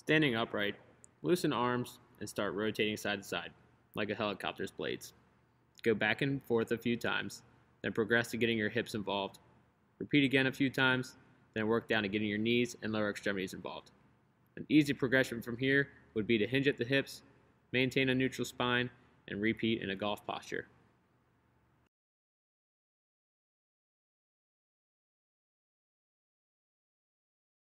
Standing upright, loosen arms and start rotating side to side, like a helicopter's blades. Go back and forth a few times, then progress to getting your hips involved. Repeat again a few times, then work down to getting your knees and lower extremities involved. An easy progression from here would be to hinge at the hips, maintain a neutral spine, and repeat in a golf posture.